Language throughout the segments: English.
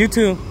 You too.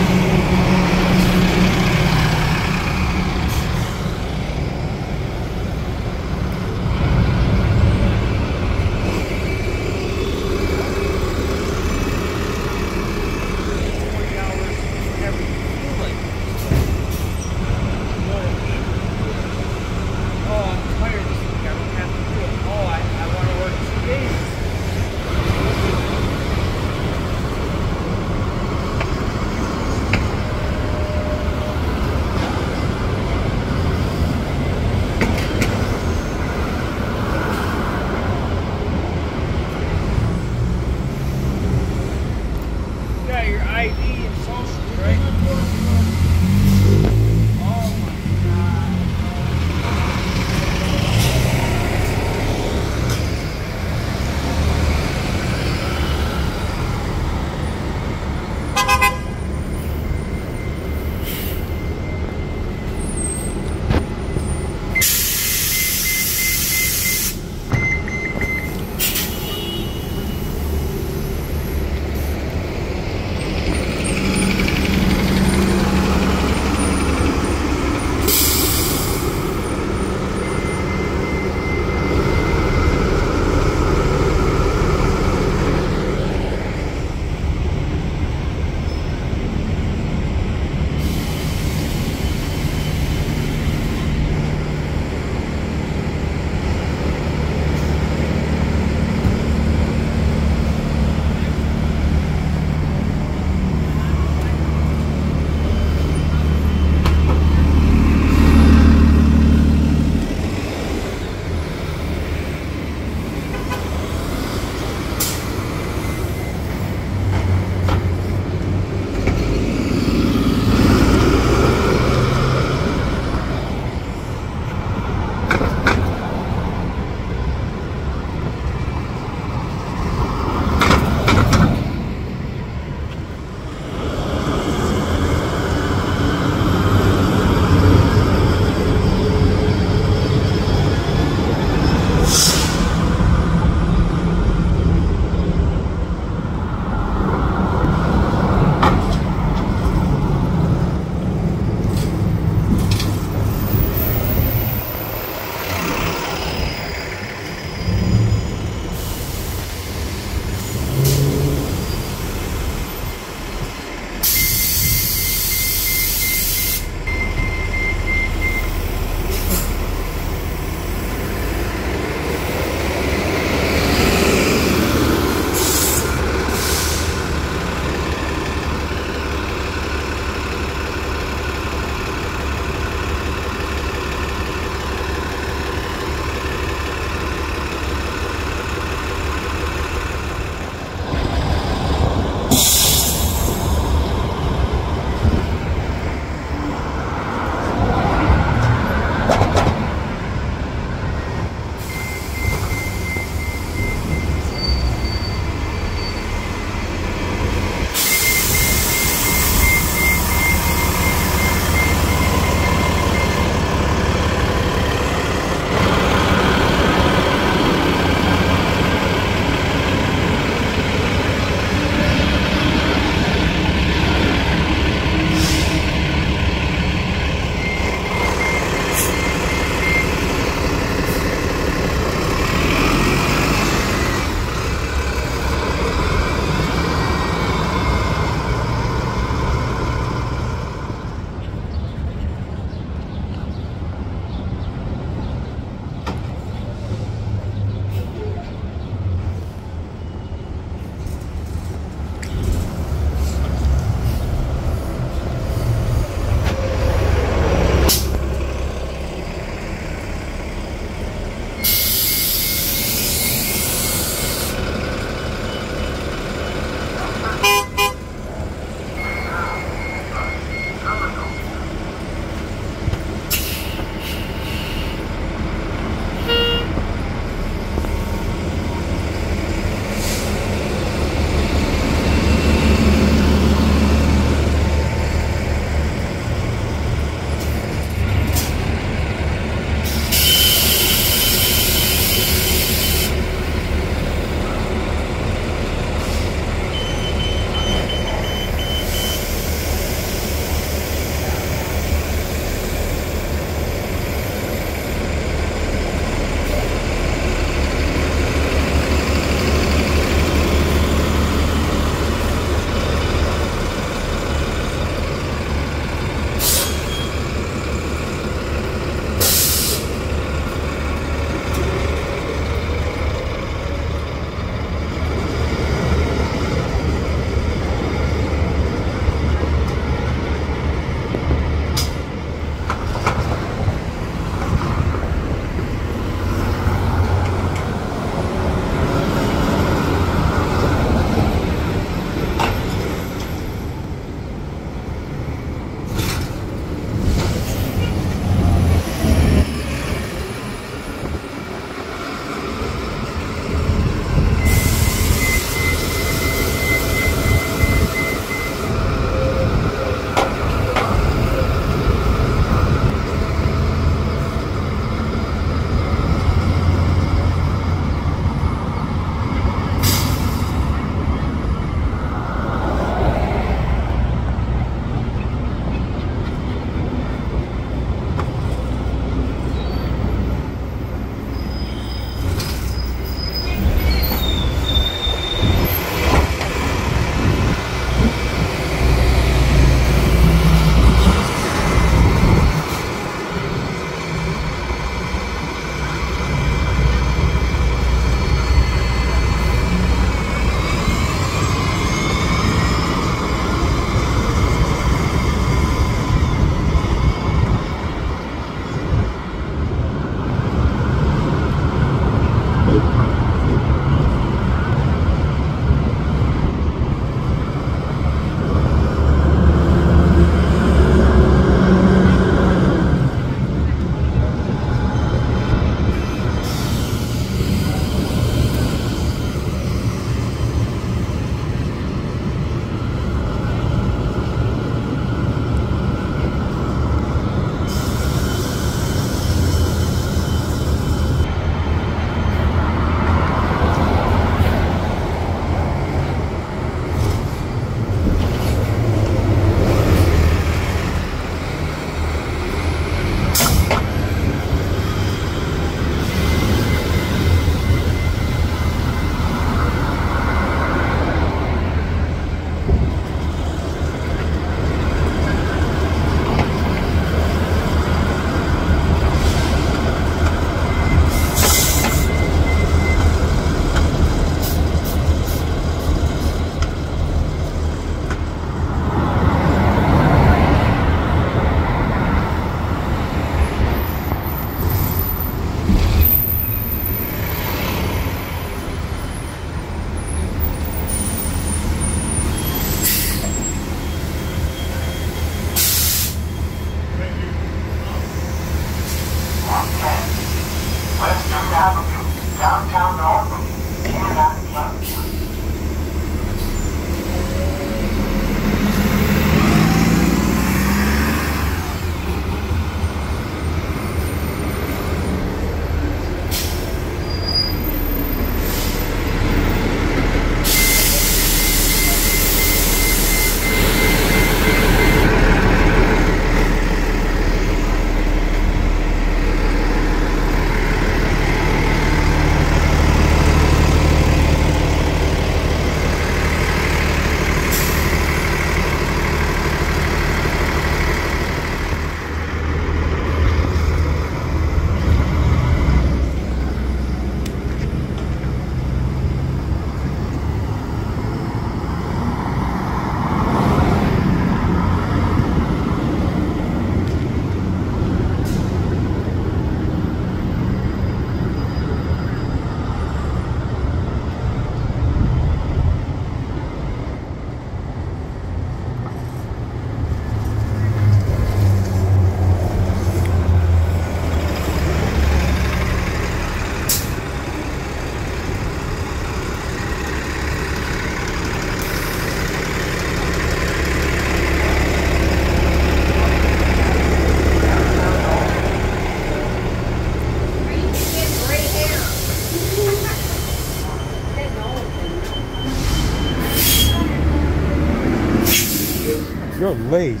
ways.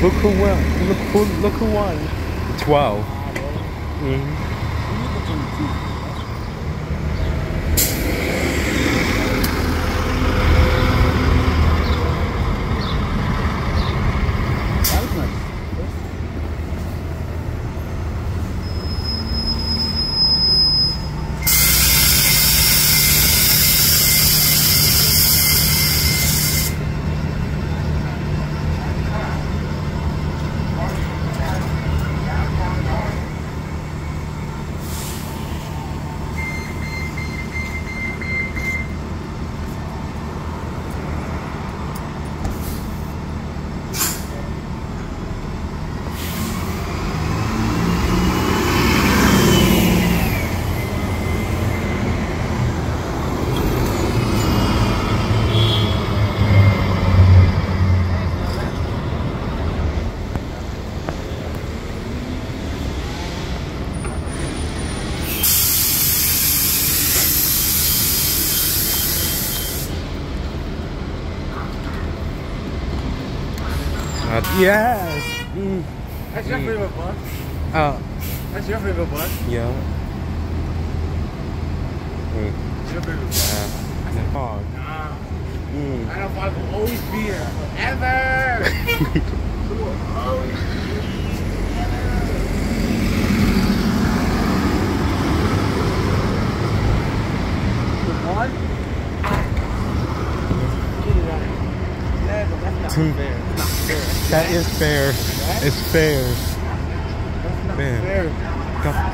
Look who won. Look who, look who won. 12. Mm -hmm. Yeah. Man. There. Come.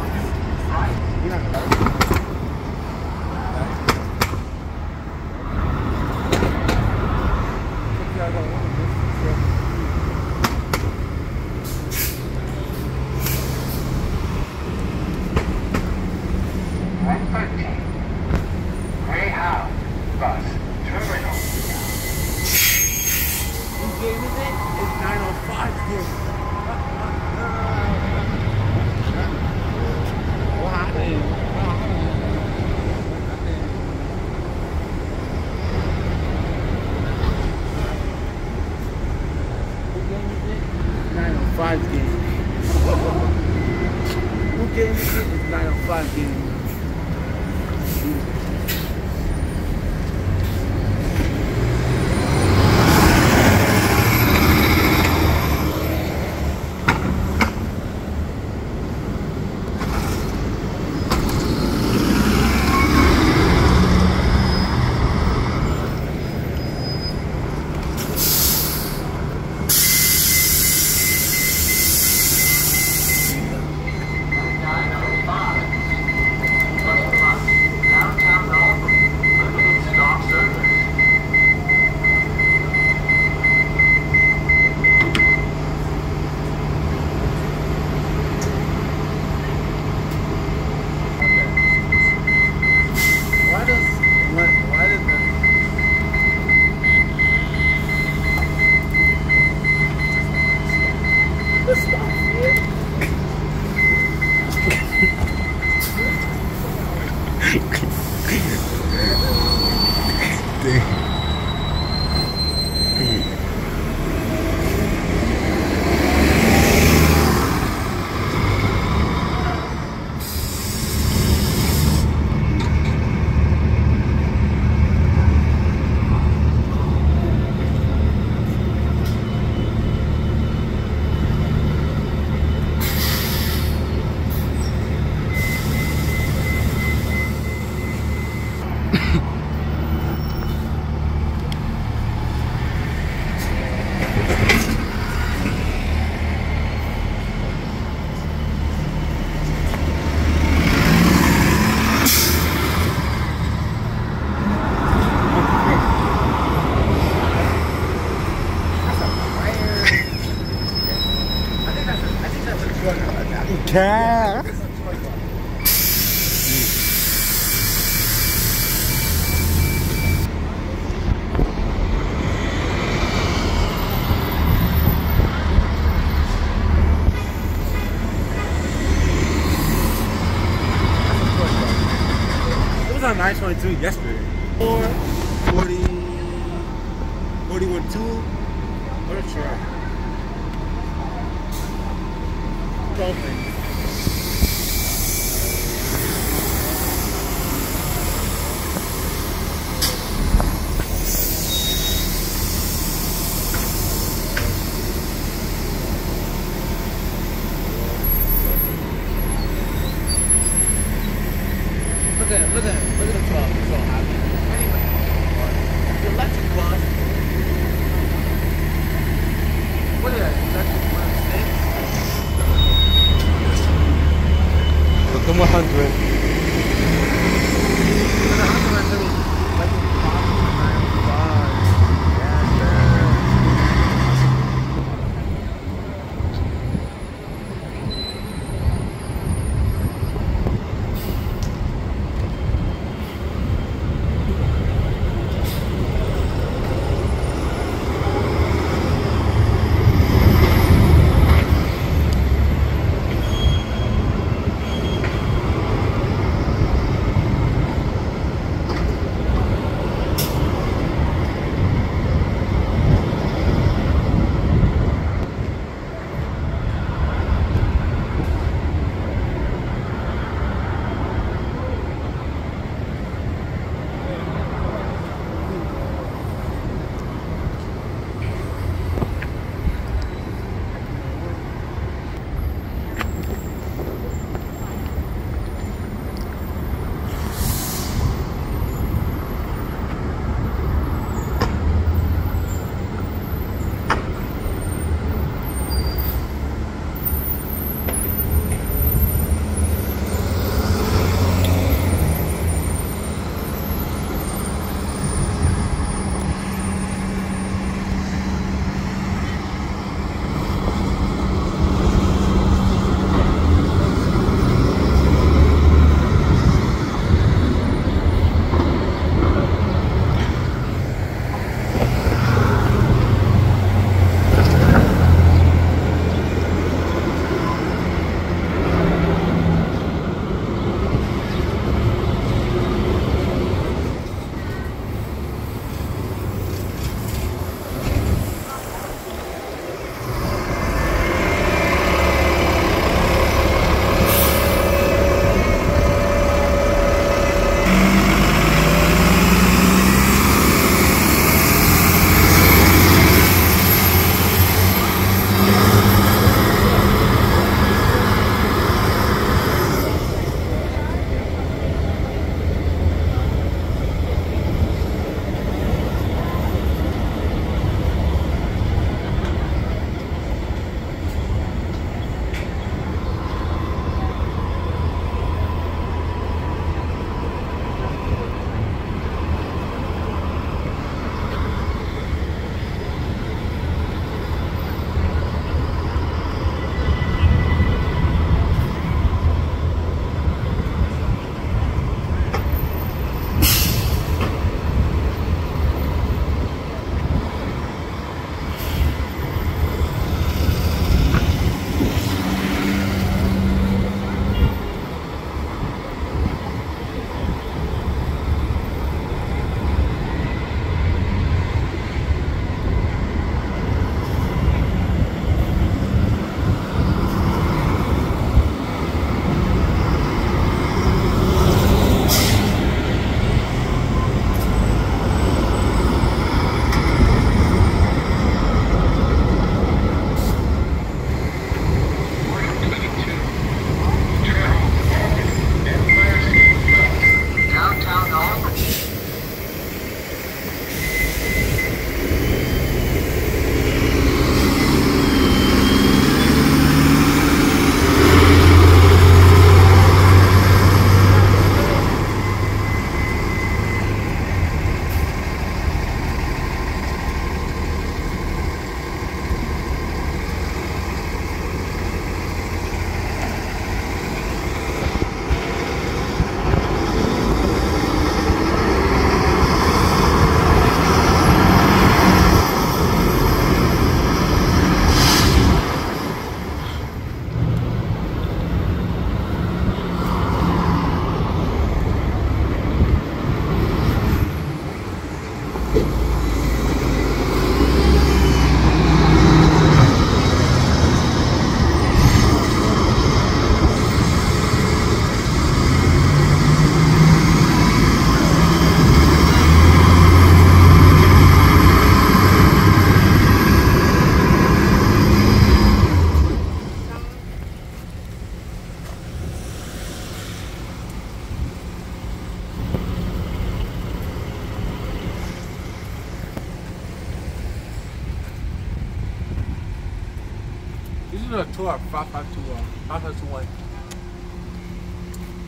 A tour of 552, uh, 551.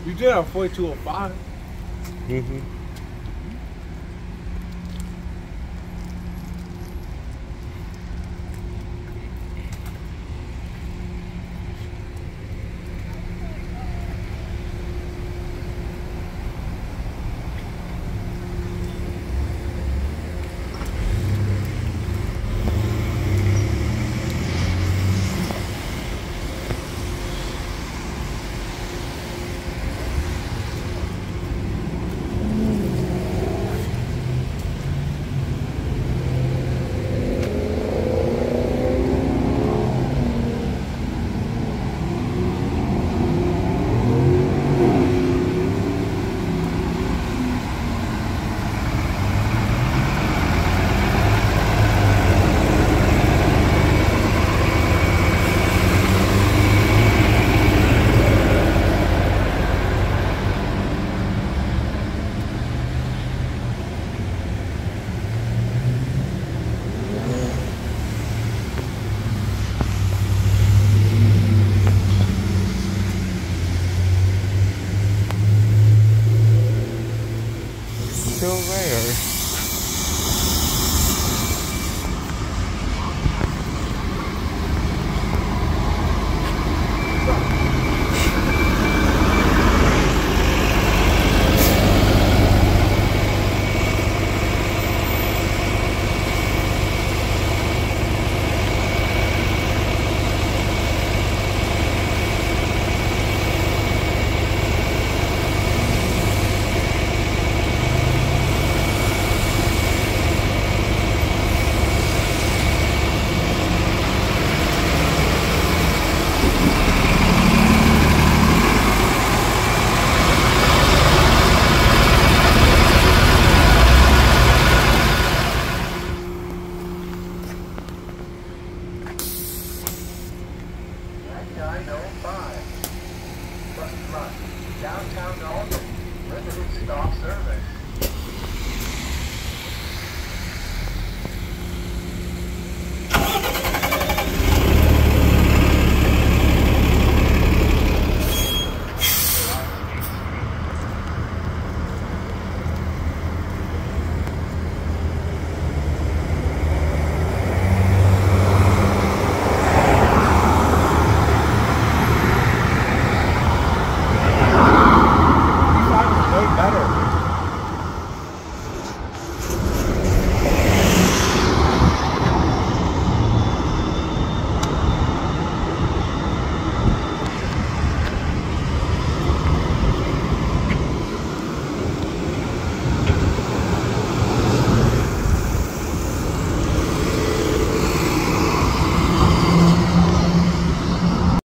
You did a 4205. Mm-hmm.